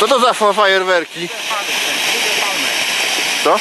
Co to za fajerwerki? Co?